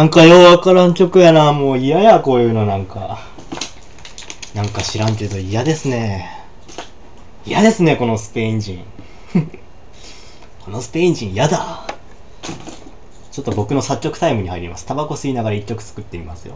なんかようわからん曲やな。もう嫌やこういうの。なんか。なんか知らんけど嫌ですね。嫌ですねこのスペイン人。このスペイン人嫌だ。ちょっと僕の作曲タイムに入ります。タバコ吸いながら一曲作ってみますよ。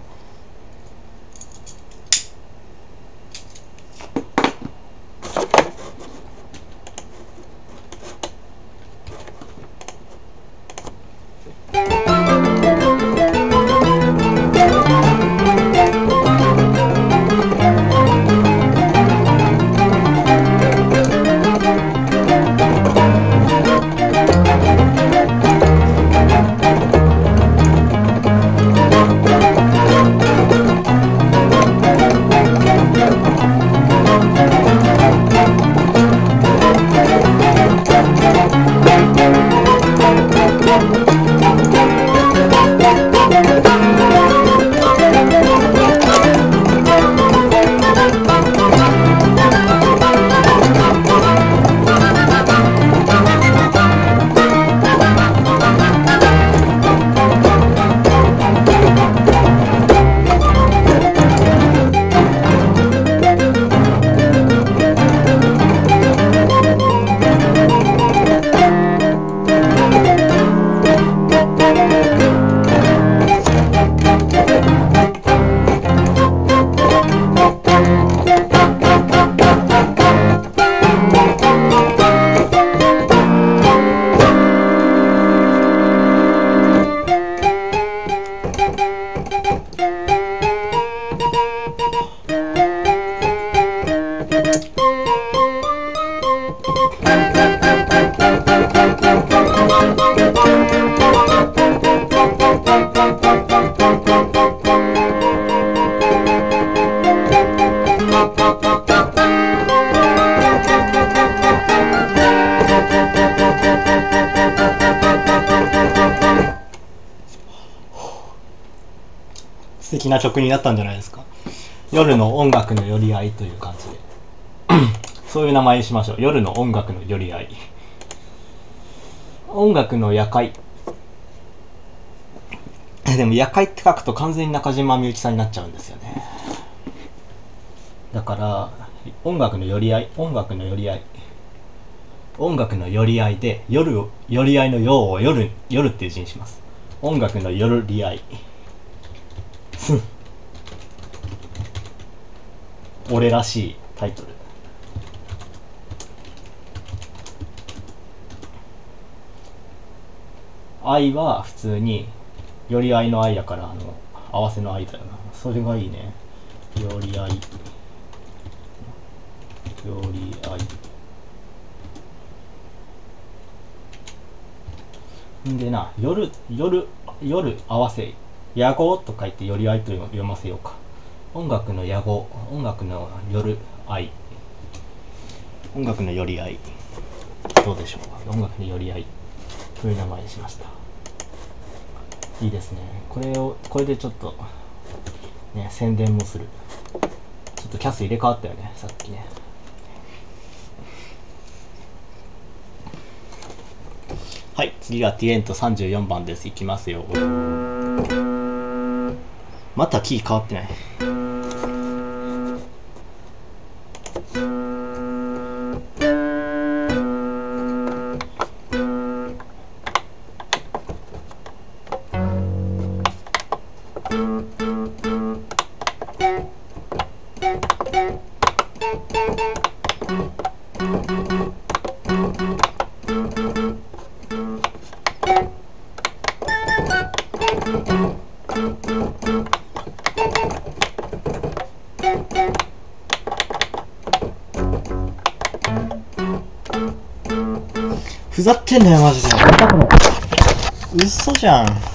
な曲になったんじゃないですか。夜の音楽の寄り合いという感じで。そういう名前にしましょう。夜の音楽の寄り合い。音楽の夜会。でも夜会って書くと完全に中島みゆきさんになっちゃうんですよね。だから音楽の寄り合い音楽の寄り合い。音楽の寄り合いで夜寄り合いのようを夜夜っていう字にします。音楽の寄り合い。俺らしいタイトル。愛は普通に寄り合いの愛やからあの合わせの愛だよな。それがいいね。寄り合い寄り合いんでな夜夜夜合わせ野号と書いて寄り合いと読ませようか。音楽の野号音楽の夜愛。音楽の寄り合いどうでしょうか？音楽の寄り合いという名前にしました。いいですね。これをこれでちょっとね宣伝もする。ちょっとキャス入れ替わったよねさっきね。はい次がティエント34番です。いきますよ。またキー変わってないふざけんなよマジで嘘じゃん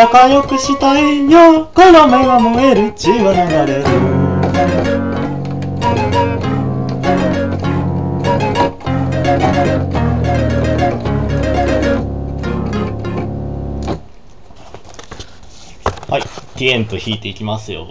仲良くしたいよ。この目は燃える血は流れる。はい、ティエント弾いていきますよ。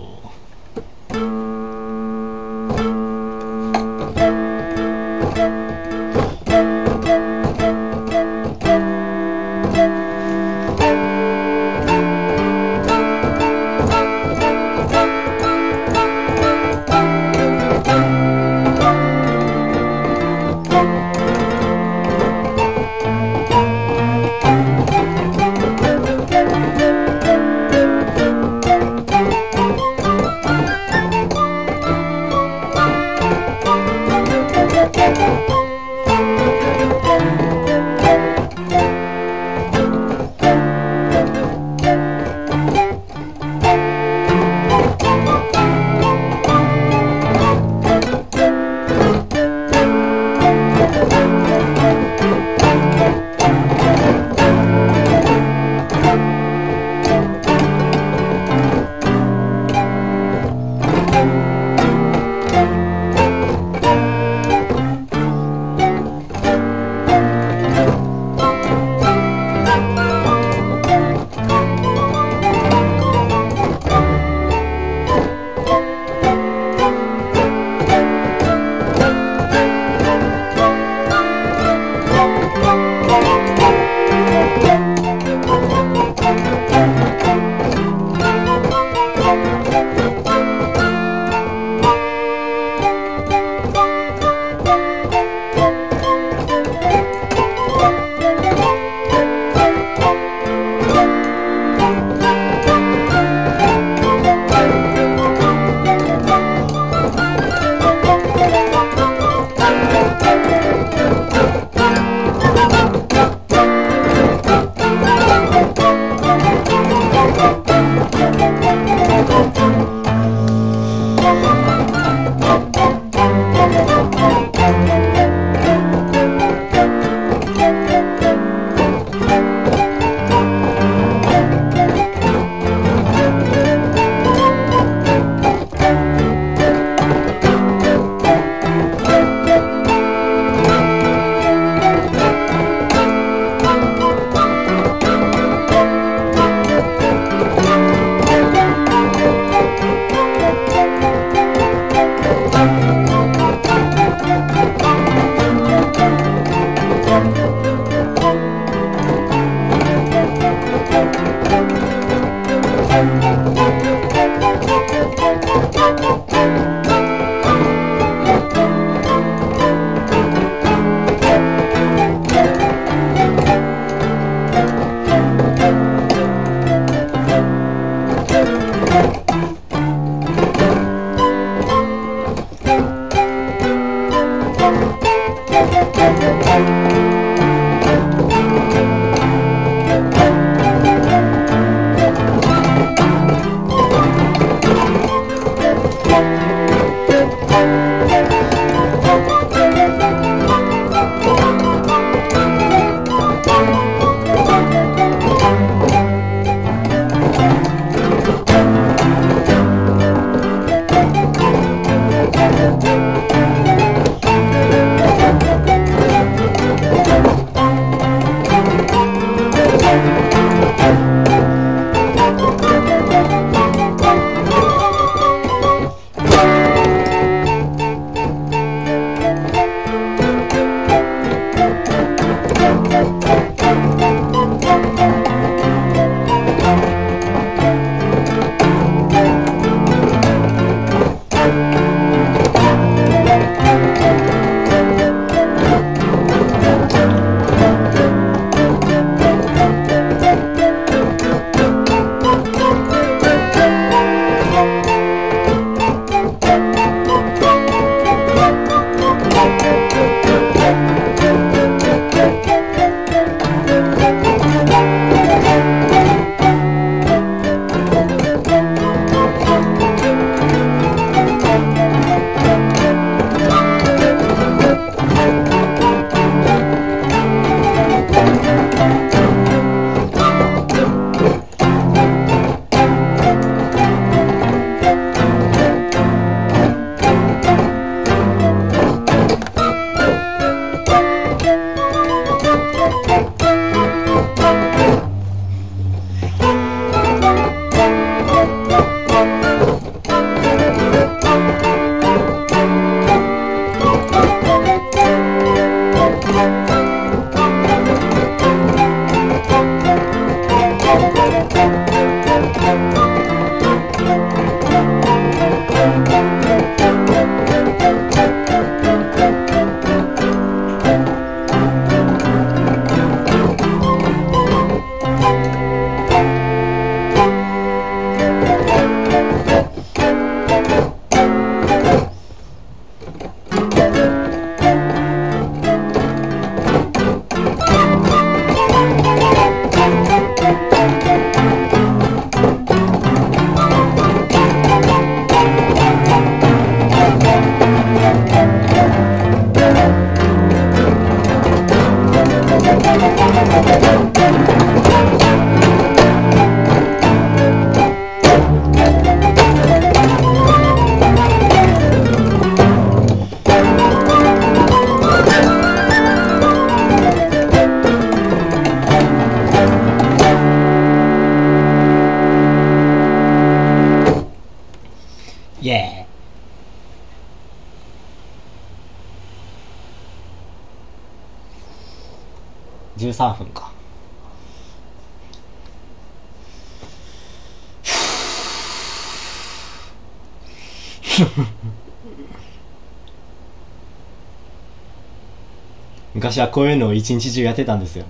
昔はこういうのを一日中やってたんですよ。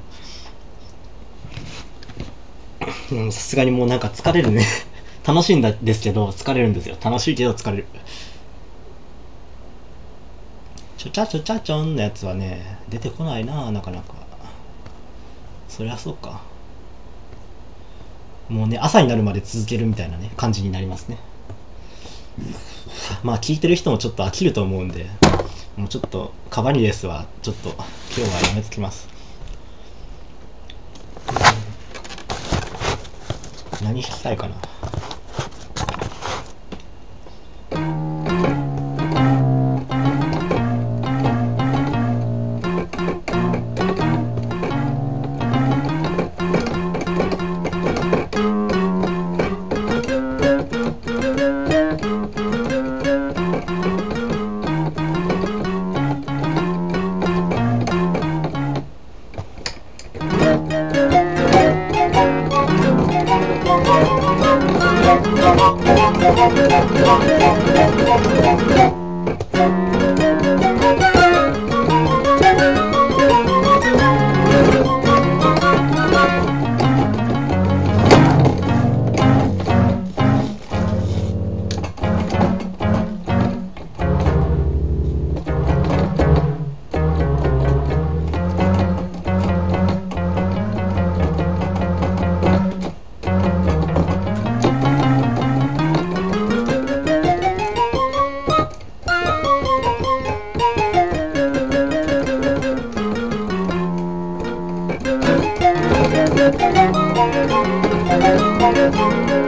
さすがにもうなんか疲れるね。楽しいんですけど疲れるんですよ。楽しいけど疲れる。ちょちゃちょちゃちょんのやつはね出てこないななかなか。そりゃそうか。もうね朝になるまで続けるみたいなね感じになりますね。まあ聞いてる人もちょっと飽きると思うんで。もうちょっとカバニですわ。ちょっと今日はやめときます。何弾きたいかな。んど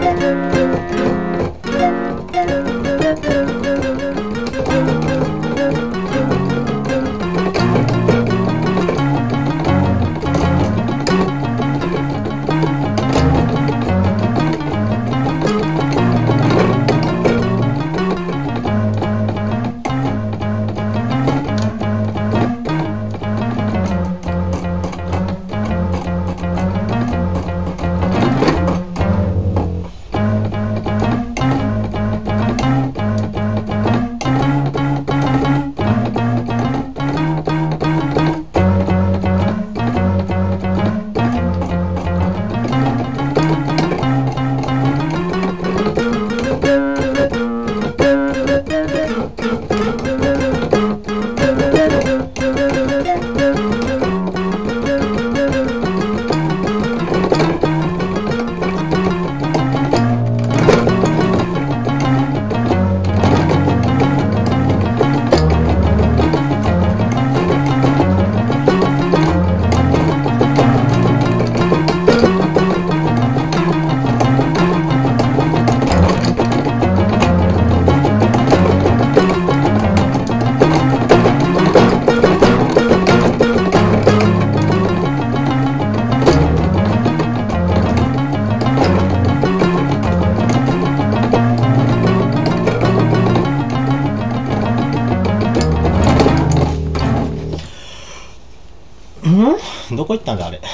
ったんだあれ。フ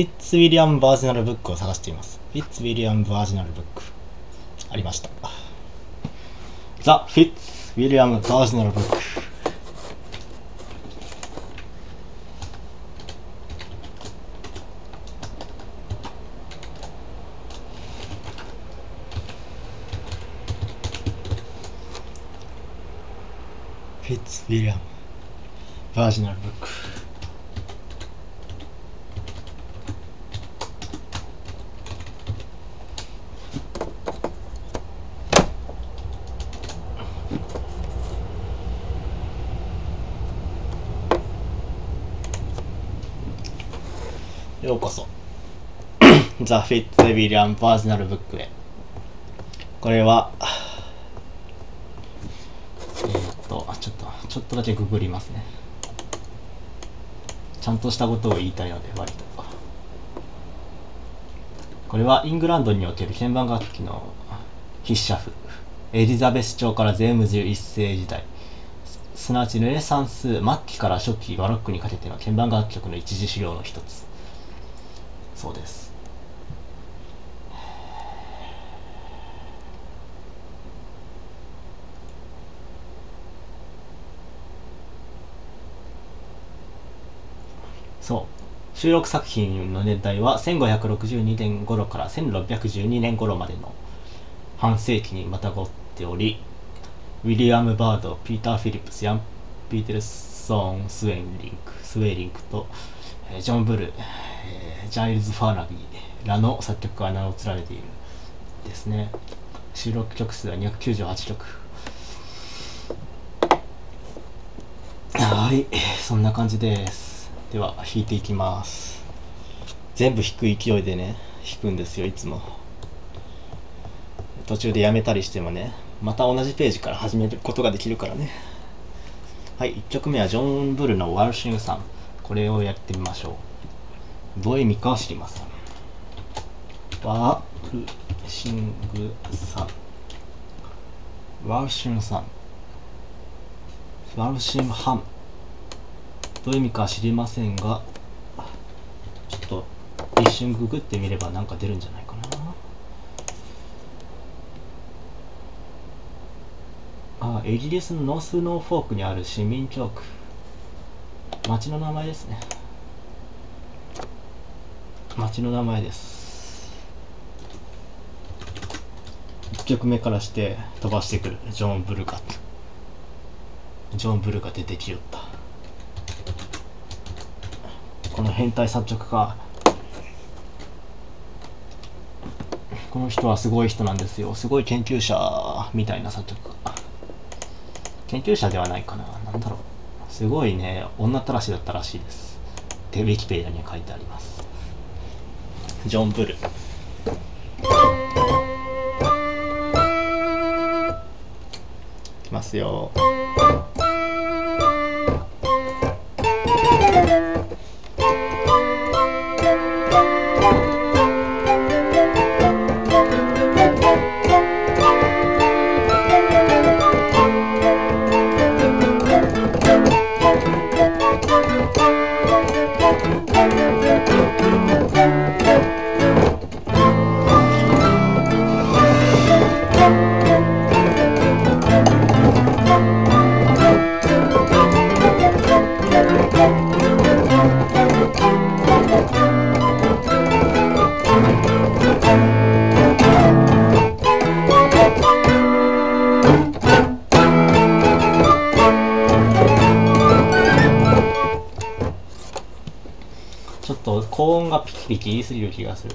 ィッツウィリアム・バージナルブックを探しています。フィッツウィリアム・バージナルブックありました。ザ・フィッツウィリアム・バージナルブックフィッツウィリアム・バージナルブックようこそザ・フィッツ・ウィリアム・パーソナルブックへ。これはえー、っとちょっとちょっとだけググりますね。ちゃんとしたことを言いたいので割と。これはイングランドにおける鍵盤楽器の必写譜エリザベス朝からゼームズ1世時代。すなわちルネサンス末期から初期バロックにかけての鍵盤楽曲の一次資料の一つ。そうですそう収録作品の年代は1562年頃から1612年頃までの半世紀にまたがっておりウィリアム・バード、ピーター・フィリップス、ヤン・ピーテルソン、スウェンリンク、スウェイリンクと、えジョン・ブル、えジャイルズ・ファーナビーらの作曲が名を連ねているですね。収録曲数は298曲。はい、そんな感じです。では、弾いていきます。全部弾く勢いでね、弾くんですよ、いつも。途中でやめたりしてもね、また同じページから始めることができるからね。はい1曲目はジョン・ブルのワルシングさん。これをやってみましょう。どういう意味かは知りません。ワルシングさん。ワルシングさん。ワルシングハンどういう意味か知りませんがちょっと一瞬ググってみればなんか出るんじゃないかな。あイギリスのノースノーフォークにある市民教区町の名前ですね。町の名前です。1曲目からして飛ばしてくる。ジョン・ブルガジョン・ブルガ出てきよった。この変態作曲家この人はすごい人なんですよすごい研究者みたいな作曲家研究者ではないかな。なんだろう。すごいね、女たらしだったらしいです。で、ウィキペディアに書いてあります。ジョン・ブル。いきますよ。行き過すぎる気がする。